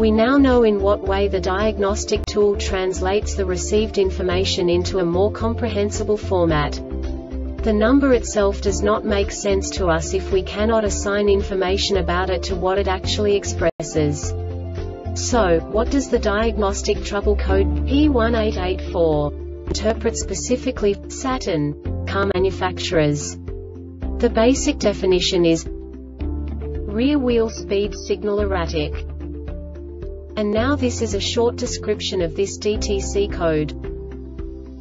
We now know in what way the diagnostic tool translates the received information into a more comprehensible format. The number itself does not make sense to us if we cannot assign information about it to what it actually expresses. So, what does the diagnostic trouble code P1884 interpret specifically Saturn car manufacturers? The basic definition is rear wheel speed signal erratic. And now this is a short description of this DTC code.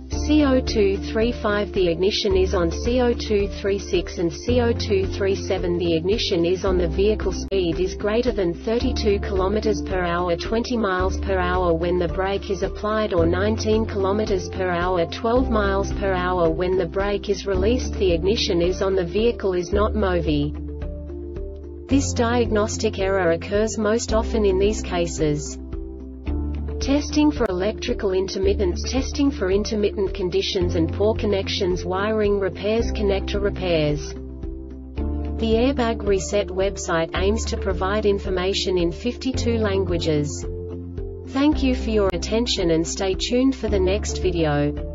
C0235 The ignition is on C0236 and C0237 The ignition is on the vehicle speed is greater than 32 km per hour 20 miles per hour when the brake is applied or 19 km per hour 12 miles per hour when the brake is released The ignition is on the vehicle is not MOVI. This diagnostic error occurs most often in these cases. Testing for electrical intermittents Testing for intermittent conditions and poor connections Wiring repairs Connector repairs The Airbag Reset website aims to provide information in 52 languages. Thank you for your attention and stay tuned for the next video.